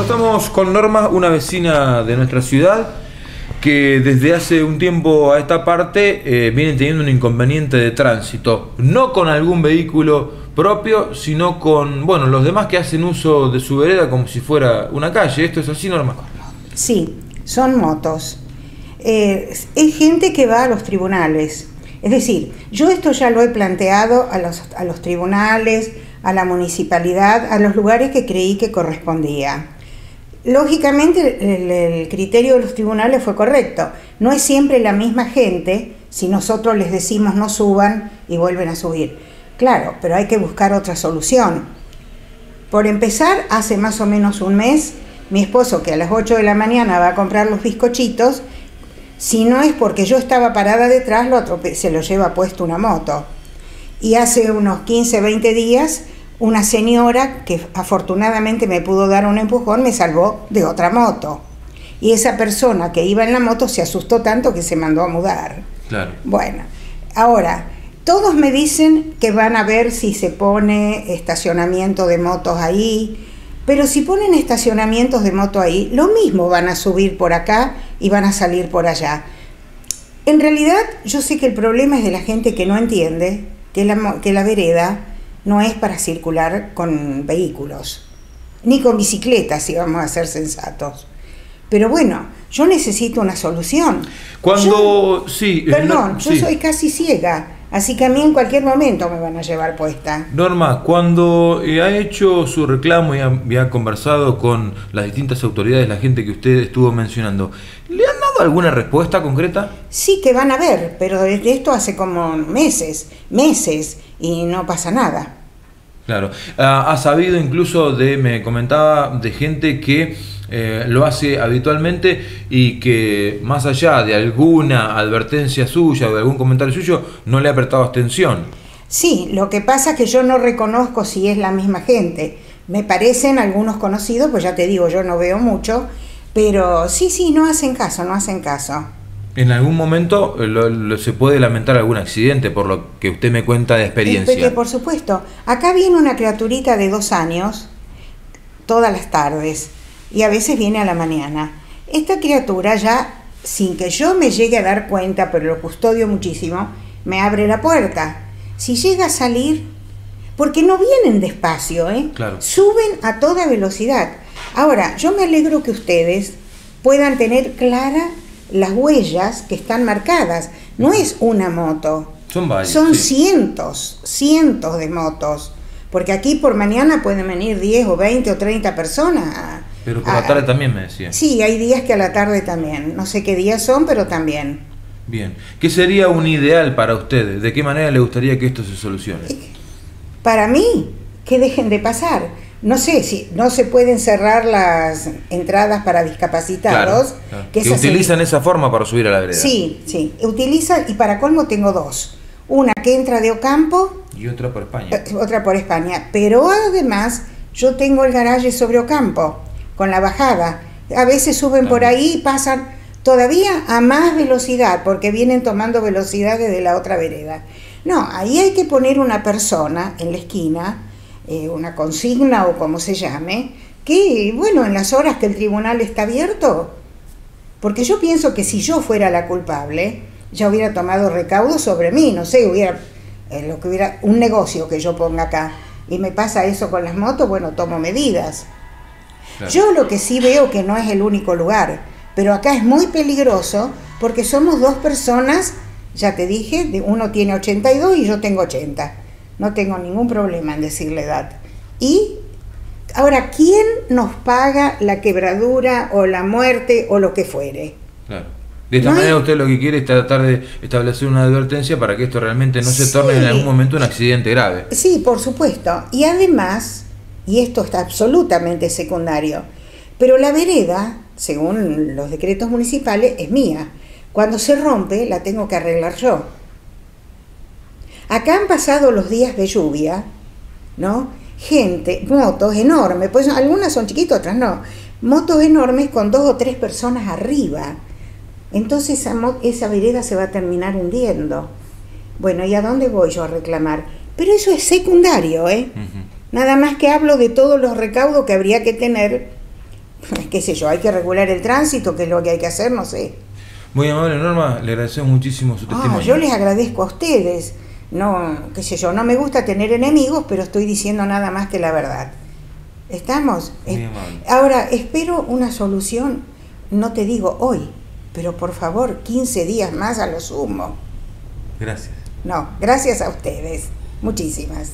Estamos con Norma, una vecina de nuestra ciudad, que desde hace un tiempo a esta parte eh, viene teniendo un inconveniente de tránsito, no con algún vehículo propio, sino con bueno los demás que hacen uso de su vereda como si fuera una calle. ¿Esto es así, Norma? Sí, son motos. Eh, es gente que va a los tribunales. Es decir, yo esto ya lo he planteado a los, a los tribunales, a la municipalidad, a los lugares que creí que correspondía. Lógicamente el, criterio de los tribunales fue correcto. No es siempre la misma gente si nosotros les decimos no suban y vuelven a subir. Claro, pero hay que buscar otra solución. Por empezar, hace más o menos un mes, mi esposo que a las 8 de la mañana va a comprar los bizcochitos, si no es porque yo estaba parada detrás, se lo lleva puesto una moto. Y hace unos 15, 20 días, una señora que afortunadamente me pudo dar un empujón me salvó de otra moto. Y esa persona que iba en la moto se asustó tanto que se mandó a mudar. Claro. Bueno, ahora, todos me dicen que van a ver si se pone estacionamiento de motos ahí, pero si ponen estacionamientos de moto ahí, lo mismo van a subir por acá y van a salir por allá. En realidad, yo sé que el problema es de la gente que no entiende que la, que la vereda no es para circular con vehículos, ni con bicicletas, si vamos a ser sensatos. Pero bueno, yo necesito una solución. Cuando, sí. Perdón, yo soy casi ciega. Así que a mí en cualquier momento me van a llevar puesta. Norma, cuando eh, ha hecho su reclamo y ha, conversado con las distintas autoridades, la gente que usted estuvo mencionando, ¿le han dado alguna respuesta concreta? Sí, que van a ver, pero desde esto hace como meses, meses, y no pasa nada. Claro, ha sabido incluso de, me comentaba, de gente que eh, lo hace habitualmente y que más allá de alguna advertencia suya o de algún comentario suyo, no le ha prestado atención. Sí, lo que pasa es que yo no reconozco si es la misma gente. Me parecen algunos conocidos, pues ya te digo, yo no veo mucho, pero sí, sí, no hacen caso, no hacen caso. En algún momento eh, se puede lamentar algún accidente, por lo que usted me cuenta de experiencia. por supuesto. Acá viene una criaturita de dos años todas las tardes y a veces viene a la mañana. Esta criatura ya, sin que yo me llegue a dar cuenta, pero lo custodio muchísimo, me abre la puerta. Si llega a salir, porque no vienen despacio, ¿eh? suben a toda velocidad. Ahora, yo me alegro que ustedes puedan tener clara las huellas que están marcadas. No es una moto. Son varios. Son cientos, cientos de motos. Porque aquí por mañana pueden venir 10 o 20 o 30 personas pero por la ah, tarde también me decía. Sí, hay días que a la tarde también. No sé qué días son, pero también. Bien. ¿Qué sería un ideal para ustedes? ¿De qué manera le gustaría que esto se solucione? Para mí, que dejen de pasar. No sé si no se pueden cerrar las entradas para discapacitados. Que, utilizan esa forma para subir a la vereda. Sí, sí. Utilizan, y para colmo tengo dos. Una que entra de Ocampo. Y otra por España. Eh, otra por España. Pero además, yo tengo el garaje sobre Ocampo con la bajada. A veces suben por ahí y pasan todavía a más velocidad porque vienen tomando velocidad desde la otra vereda. No, ahí hay que poner una persona en la esquina, eh, una consigna o como se llame, que, bueno, en las horas que el tribunal está abierto, porque yo pienso que si yo fuera la culpable, ya hubiera tomado recaudo sobre mí, no sé, hubiera, eh, lo que hubiera, un negocio que yo ponga acá, y me pasa eso con las motos, bueno, tomo medidas. Yo lo que sí veo que no es el único lugar, pero acá es muy peligroso porque somos dos personas, ya te dije, uno tiene 82 y yo tengo 80. No tengo ningún problema en decir la edad. Y ahora, ¿quién nos paga la quebradura o la muerte o lo que fuere? Claro. De esta manera usted lo que quiere es tratar de establecer una advertencia para que esto realmente no se torne en algún momento un accidente grave. Sí, por supuesto. Y además, y esto está absolutamente secundario. Pero la vereda, según los decretos municipales, es mía. Cuando se rompe, la tengo que arreglar yo. Acá han pasado los días de lluvia, ¿no? Gente, motos enormes, pues algunas son chiquitas, otras no. Motos enormes con dos o tres personas arriba. Entonces esa, esa vereda se va a terminar hundiendo. Bueno, ¿y a dónde voy yo a reclamar? Pero eso es secundario, ¿eh? Nada más que hablo de todos los recaudos que habría que tener qué sé yo, hay que regular el tránsito, que es lo que hay que hacer, no sé. Muy amable Norma, le agradecemos muchísimo su Ah, testimonio. yo les agradezco a ustedes. No, qué sé yo, no me gusta tener enemigos, pero estoy diciendo nada más que la verdad. ¿Estamos? Muy. Ahora, espero una solución, no te digo hoy, pero por favor, 15 días más a lo sumo. Gracias. No, gracias a ustedes. Muchísimas.